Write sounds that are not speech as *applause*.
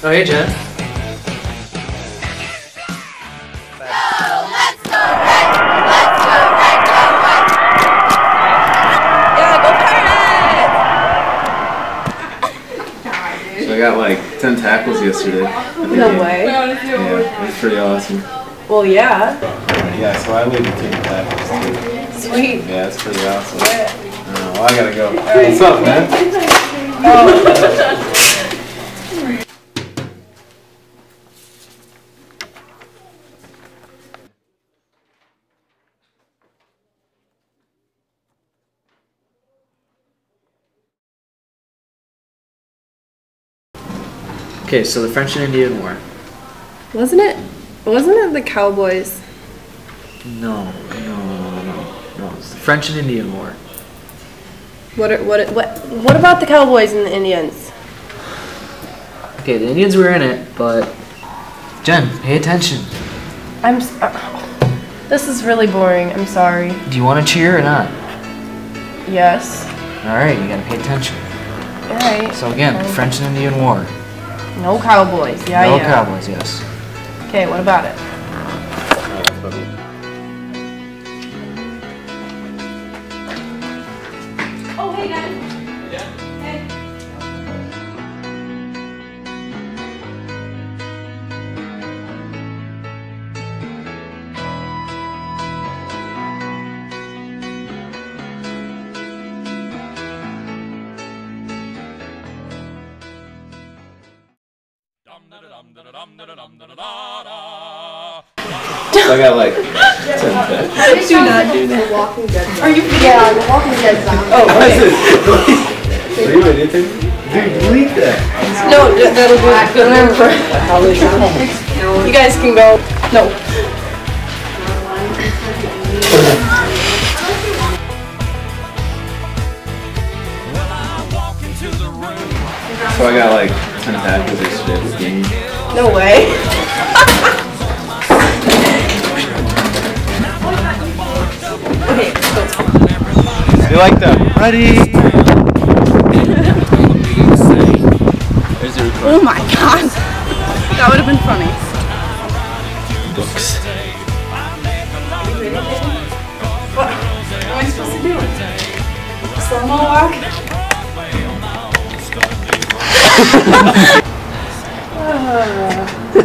Oh, hey, Jen. Yeah, go Pirates! So I got like 10 tackles yesterday. No way. Yeah, it's pretty awesome. Well, yeah. Yeah, so I lead the team tackles too. Sweet. Yeah, it's pretty awesome. Uh, well, I gotta go. What's up, man? *laughs* Okay, so the French and Indian War. Wasn't it? Wasn't it the Cowboys? No, no, no, no, no. It's the French and Indian War. What? Are, what? What? What about the Cowboys and the Indians? Okay, the Indians were in it, but Jen, pay attention. I'm. s- uh, this is really boring. I'm sorry. Do you want to cheer or not? Yes. All right, you gotta pay attention. All right. So again, the French and Indian War. No Cowboys. Yeah, no yeah. Cowboys, yes. Okay. What about it? Oh, hey guys. So I got like *laughs* 10 tackles. Do not do that. Walking Dead. Are you? Yeah, the Walking Dead zombie. Oh, What okay. is it? *laughs* Are you anything? Dude, delete that. No, th- that'll do it. Good. *laughs* You guys can go. No. So I got like 10 tackles yesterday at this game. No way. *laughs* okay, go. You like that? Ready? There's your record. Oh my god. That would have been funny. Books. What am I supposed to do? Slow-mo walk? uh. *laughs* *laughs*